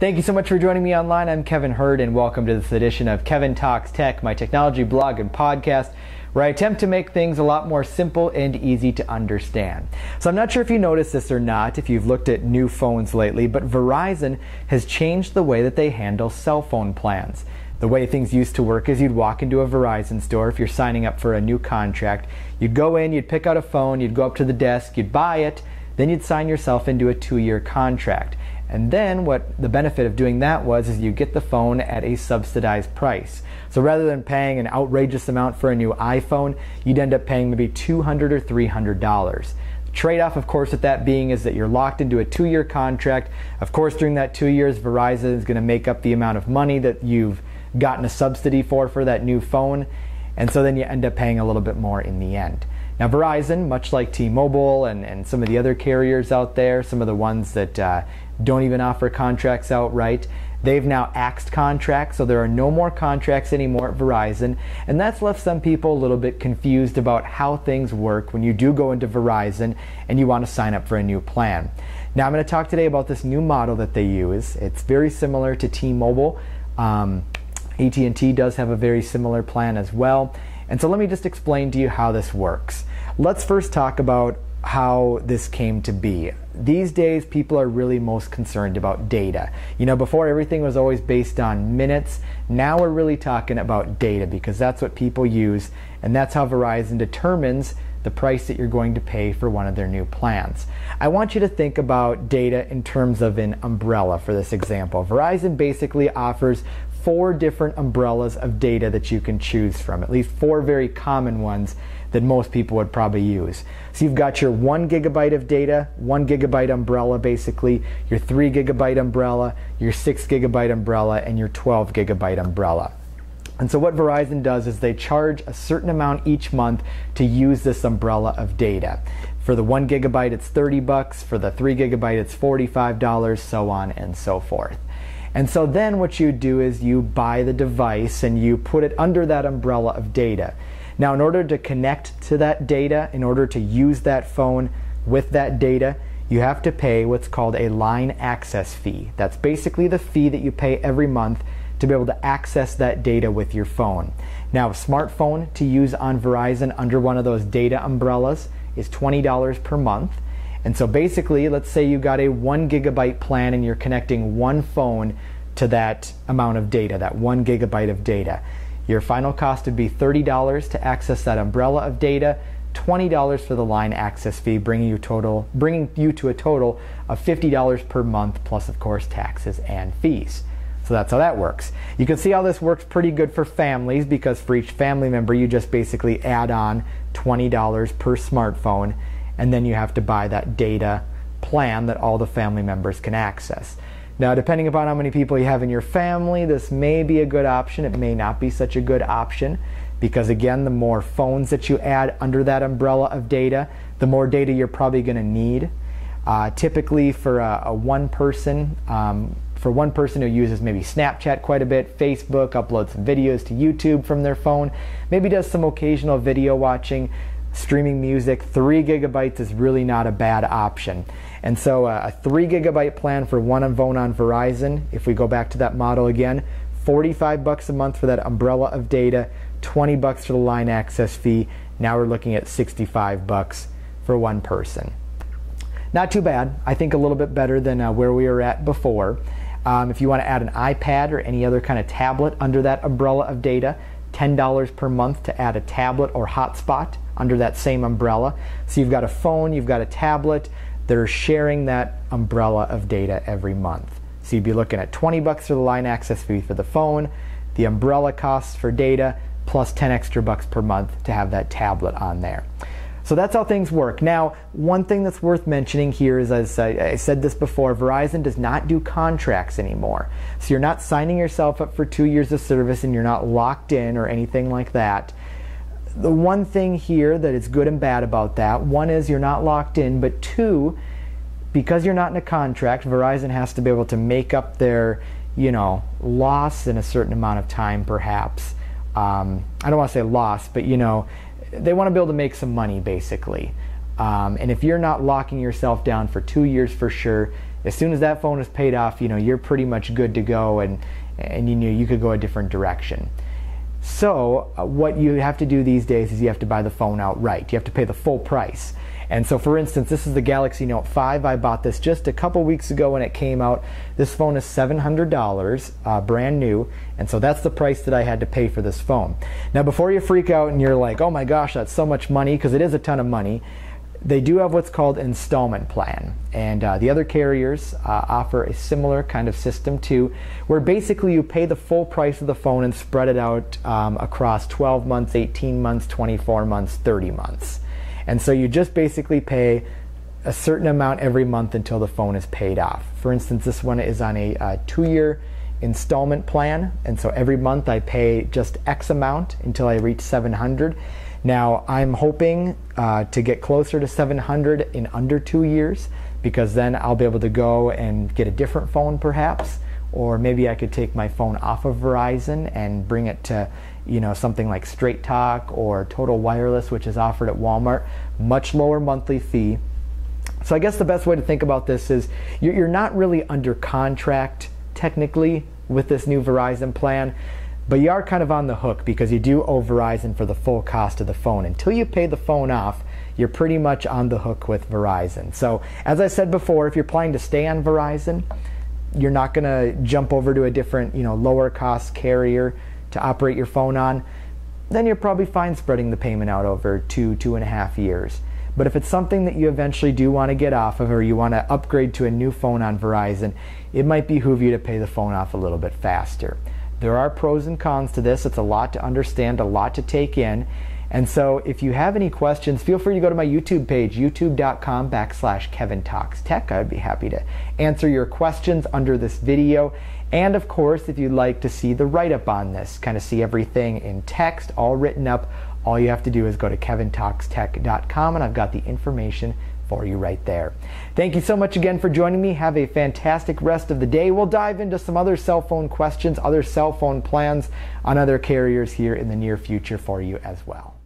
Thank you so much for joining me online. I'm Kevin Hurd, and welcome to this edition of Kevin Talks Tech, my technology blog and podcast, where I attempt to make things a lot more simple and easy to understand. So, I'm not sure if you noticed this or not, if you've looked at new phones lately, but Verizon has changed the way that they handle cell phone plans. The way things used to work is you'd walk into a Verizon store if you're signing up for a new contract. You'd go in, you'd pick out a phone, you'd go up to the desk, you'd buy it, then you'd sign yourself into a two year contract. And then what the benefit of doing that was is you get the phone at a subsidized price. So rather than paying an outrageous amount for a new iPhone, you'd end up paying maybe 200 or $300. Trade-off, of course, with that being is that you're locked into a two-year contract. Of course, during that two years, Verizon is going to make up the amount of money that you've gotten a subsidy for for that new phone. And so then you end up paying a little bit more in the end. Now, Verizon, much like T Mobile and, and some of the other carriers out there, some of the ones that uh, don't even offer contracts outright, they've now axed contracts, so there are no more contracts anymore at Verizon. And that's left some people a little bit confused about how things work when you do go into Verizon and you want to sign up for a new plan. Now, I'm going to talk today about this new model that they use. It's very similar to T Mobile. Um, AT&T does have a very similar plan as well. And so let me just explain to you how this works. Let's first talk about how this came to be. These days, people are really most concerned about data. You know, before everything was always based on minutes, now we're really talking about data because that's what people use, and that's how Verizon determines the price that you're going to pay for one of their new plans. I want you to think about data in terms of an umbrella for this example. Verizon basically offers four different umbrellas of data that you can choose from, at least four very common ones that most people would probably use. So you've got your one gigabyte of data, one gigabyte umbrella basically, your three gigabyte umbrella, your six gigabyte umbrella, and your 12 gigabyte umbrella. And so what Verizon does is they charge a certain amount each month to use this umbrella of data. For the one gigabyte, it's 30 bucks. For the three gigabyte, it's $45, so on and so forth. And so then what you do is you buy the device and you put it under that umbrella of data. Now, in order to connect to that data, in order to use that phone with that data, you have to pay what's called a line access fee. That's basically the fee that you pay every month to be able to access that data with your phone. Now, a smartphone to use on Verizon under one of those data umbrellas is $20 per month. And so basically, let's say you got a one gigabyte plan and you're connecting one phone to that amount of data, that one gigabyte of data. Your final cost would be $30 to access that umbrella of data, $20 for the line access fee, bringing you total, bringing you to a total of $50 per month, plus of course taxes and fees. So that's how that works. You can see how this works pretty good for families because for each family member, you just basically add on $20 per smartphone and then you have to buy that data plan that all the family members can access. Now, depending upon how many people you have in your family, this may be a good option. It may not be such a good option because, again, the more phones that you add under that umbrella of data, the more data you're probably going to need. Uh, typically, for a, a one person, um, for one person who uses maybe Snapchat quite a bit, Facebook, uploads some videos to YouTube from their phone, maybe does some occasional video watching, streaming music, three gigabytes is really not a bad option. And so uh, a three gigabyte plan for one phone on Verizon, if we go back to that model again, 45 bucks a month for that umbrella of data, 20 bucks for the line access fee. Now we're looking at 65 bucks for one person. Not too bad. I think a little bit better than uh, where we were at before. Um, if you want to add an iPad or any other kind of tablet under that umbrella of data, $10 per month to add a tablet or hotspot under that same umbrella. So you've got a phone, you've got a tablet that are sharing that umbrella of data every month. So you'd be looking at 20 bucks for the line access fee for the phone, the umbrella costs for data, plus 10 extra bucks per month to have that tablet on there. So that's how things work. Now, one thing that's worth mentioning here is, as I, said this before, Verizon does not do contracts anymore. So you're not signing yourself up for two years of service and you're not locked in or anything like that. The one thing here that is good and bad about that one is you're not locked in, but two, because you're not in a contract, Verizon has to be able to make up their, you know, loss in a certain amount of time, perhaps. Um, I don't want to say loss, but you know, they want to be able to make some money basically. Um, and if you're not locking yourself down for two years for sure, as soon as that phone is paid off, you know, you're pretty much good to go and, and you know, you could go a different direction. So, uh, what you have to do these days is you have to buy the phone outright. You have to pay the full price. And so, for instance, this is the Galaxy Note 5. I bought this just a couple weeks ago when it came out. This phone is $700, uh, brand new. And so, that's the price that I had to pay for this phone. Now, before you freak out and you're like, oh my gosh, that's so much money, because it is a ton of money, they do have what's called installment plan and uh, the other carriers uh, offer a similar kind of system too where basically you pay the full price of the phone and spread it out um, across 12 months 18 months 24 months 30 months. And so you just basically pay a certain amount every month until the phone is paid off. For instance this one is on a uh, two-year installment plan and so every month i pay just x amount until i reach 700 now, I'm hoping uh, to get closer to 700 in under two years because then I'll be able to go and get a different phone perhaps, or maybe I could take my phone off of Verizon and bring it to you know something like Straight Talk or Total Wireless, which is offered at Walmart, much lower monthly fee. So I guess the best way to think about this is you're not really under contract technically with this new Verizon plan. But you are kind of on the hook because you do owe Verizon for the full cost of the phone. Until you pay the phone off, you're pretty much on the hook with Verizon. So, as I said before, if you're planning to stay on Verizon, you're not going to jump over to a different, you know, lower cost carrier to operate your phone on, then you're probably fine spreading the payment out over two, two and a half years. But if it's something that you eventually do want to get off of or you want to upgrade to a new phone on Verizon, it might behoove you to pay the phone off a little bit faster. There are pros and cons to this. It's a lot to understand, a lot to take in. And so if you have any questions, feel free to go to my YouTube page, youtube.com backslash Kevin Talks Tech. I'd be happy to answer your questions under this video. And of course, if you'd like to see the write-up on this, kind of see everything in text, all written up, all you have to do is go to kevintalkstech.com and I've got the information for you right there. Thank you so much again for joining me. Have a fantastic rest of the day. We'll dive into some other cell phone questions, other cell phone plans on other carriers here in the near future for you as well.